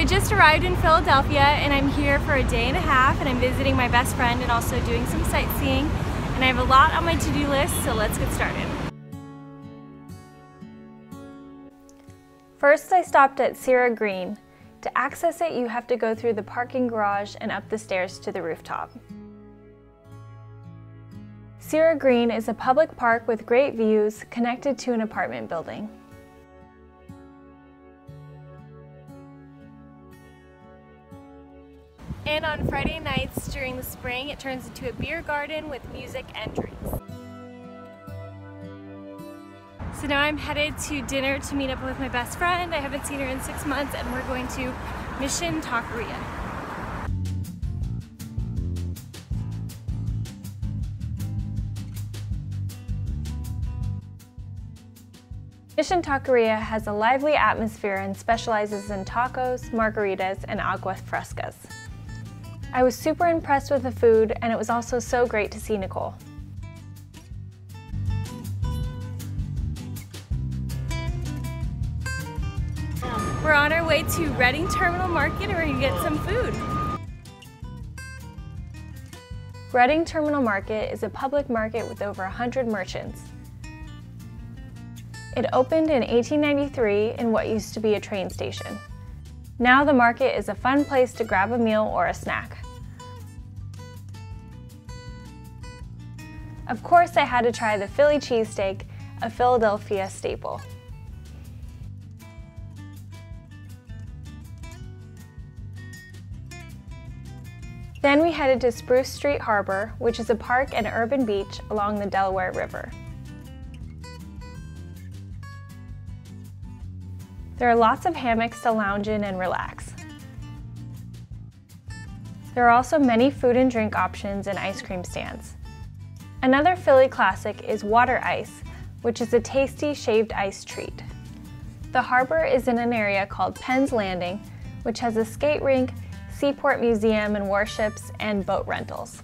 I just arrived in Philadelphia and I'm here for a day and a half and I'm visiting my best friend and also doing some sightseeing. And I have a lot on my to-do list, so let's get started. First, I stopped at Cira Green. To access it, you have to go through the parking garage and up the stairs to the rooftop. Cira Green is a public park with great views connected to an apartment building. And on Friday nights during the spring, it turns into a beer garden with music and drinks. So now I'm headed to dinner to meet up with my best friend. I haven't seen her in six months and we're going to Mission Taqueria. Mission Taqueria has a lively atmosphere and specializes in tacos, margaritas, and agua frescas. I was super impressed with the food and it was also so great to see Nicole. We're on our way to Reading Terminal Market and we're gonna get some food. Reading Terminal Market is a public market with over 100 merchants. It opened in 1893 in what used to be a train station. Now the market is a fun place to grab a meal or a snack. Of course I had to try the Philly cheesesteak, a Philadelphia staple. Then we headed to Spruce Street Harbor, which is a park and urban beach along the Delaware River. There are lots of hammocks to lounge in and relax. There are also many food and drink options and ice cream stands. Another Philly classic is water ice, which is a tasty shaved ice treat. The harbor is in an area called Penn's Landing, which has a skate rink, seaport museum and warships, and boat rentals.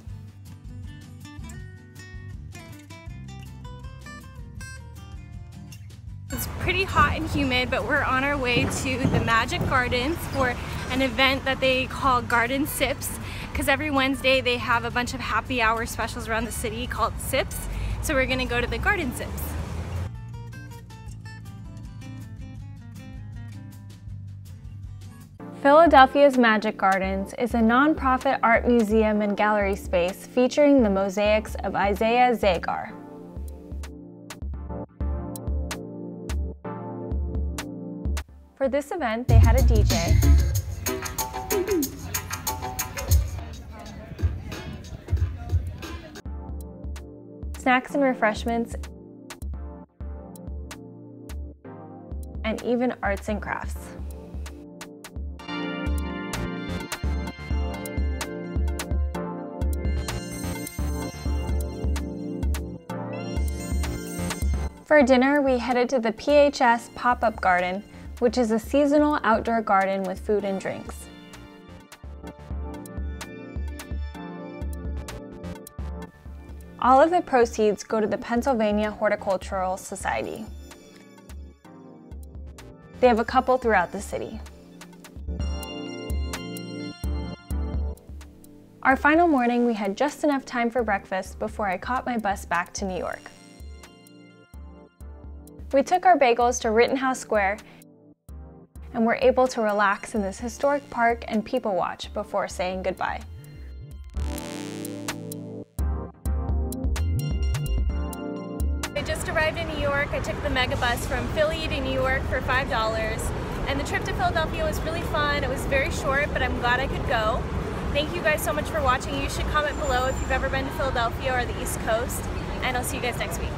It's pretty hot and humid, but we're on our way to the Magic Gardens for an event that they call Garden Sips, because every Wednesday they have a bunch of happy hour specials around the city called Sips. So we're gonna go to the Garden Sips. Philadelphia's Magic Gardens is a nonprofit art museum and gallery space featuring the mosaics of Isaiah Zagar. For this event, they had a DJ, snacks and refreshments, and even arts and crafts. For dinner, we headed to the PHS Pop-Up Garden, which is a seasonal outdoor garden with food and drinks. All of the proceeds go to the Pennsylvania Horticultural Society. They have a couple throughout the city. Our final morning, we had just enough time for breakfast before I caught my bus back to New York. We took our bagels to Rittenhouse Square and we're able to relax in this historic park and people watch before saying goodbye. I just arrived in New York. I took the Megabus from Philly to New York for $5 and the trip to Philadelphia was really fun. It was very short, but I'm glad I could go. Thank you guys so much for watching. You should comment below if you've ever been to Philadelphia or the East Coast, and I'll see you guys next week.